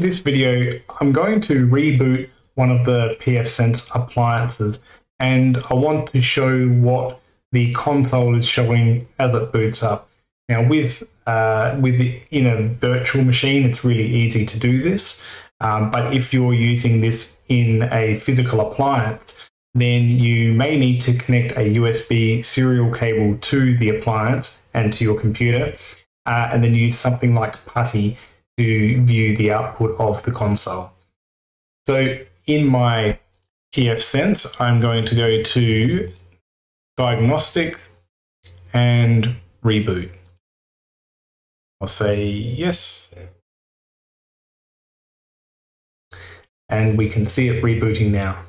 this video, I'm going to reboot one of the pfSense appliances and I want to show what the console is showing as it boots up. Now with uh, with the, in a virtual machine, it's really easy to do this. Um, but if you're using this in a physical appliance, then you may need to connect a USB serial cable to the appliance and to your computer, uh, and then use something like PuTTY to view the output of the console. So in my pfSense, I'm going to go to Diagnostic and Reboot. I'll say yes. And we can see it rebooting now.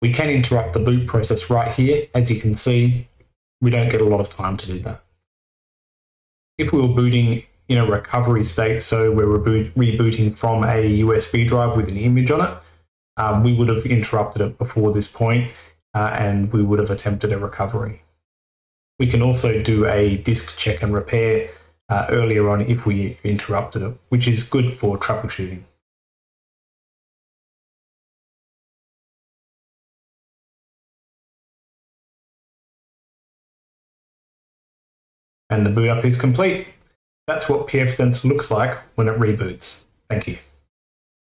We can interrupt the boot process right here. As you can see, we don't get a lot of time to do that. If we were booting in a recovery state, so we're reboot, rebooting from a USB drive with an image on it, um, we would have interrupted it before this point, uh, and we would have attempted a recovery. We can also do a disk check and repair uh, earlier on if we interrupted it, which is good for troubleshooting. And the boot up is complete. That's what pfSense looks like when it reboots. Thank you.